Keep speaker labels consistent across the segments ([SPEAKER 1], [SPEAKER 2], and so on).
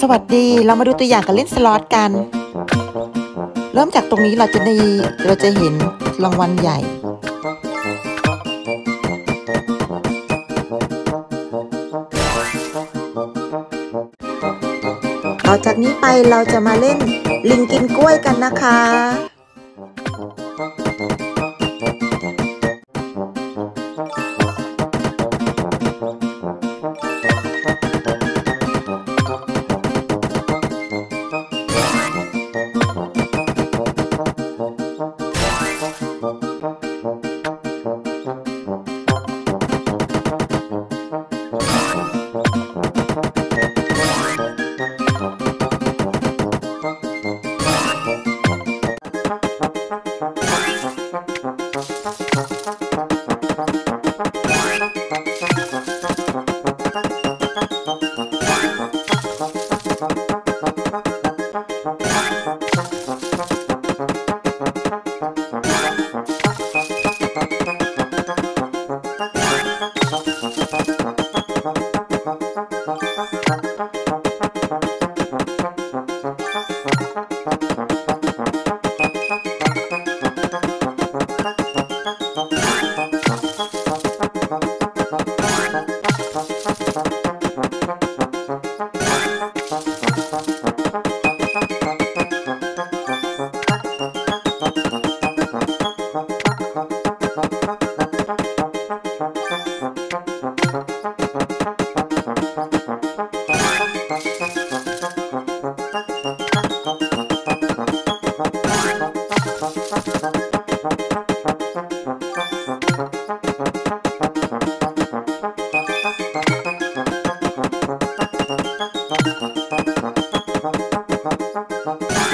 [SPEAKER 1] สวัสดี เรามาดูตัวอย่างการเล่นสล็อตกัน เริ่มจากตรงนี้เราจะได้เราจะเห็นรางวัลใหญ่ ต่อจากนี้ไปเราจะมาเล่นลิงกินกล้วยกันนะคะ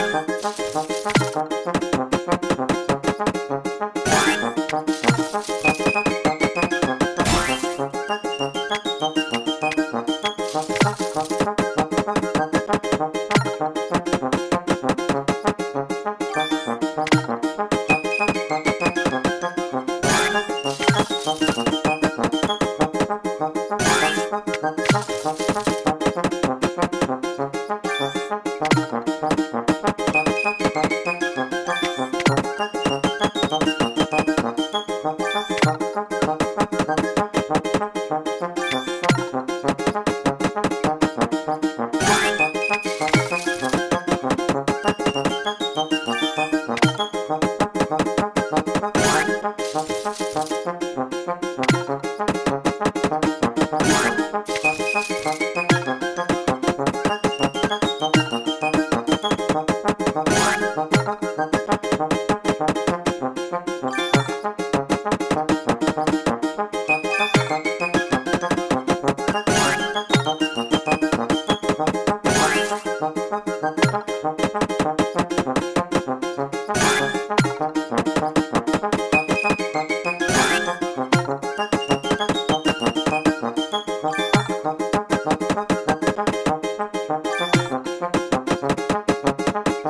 [SPEAKER 1] Thank you. Thank you.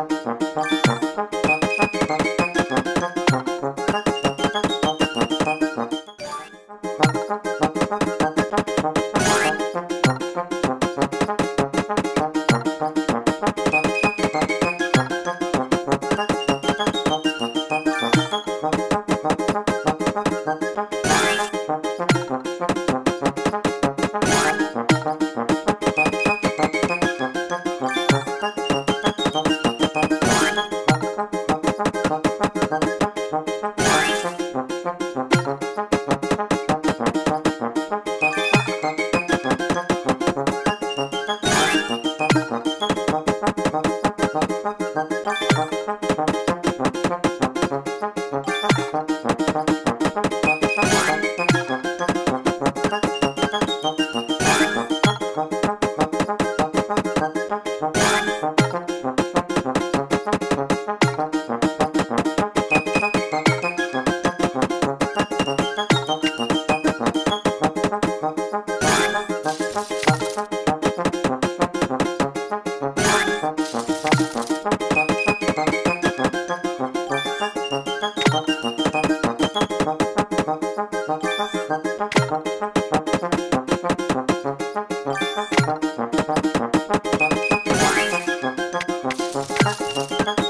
[SPEAKER 1] thank you. Thank.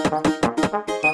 [SPEAKER 1] Thank you.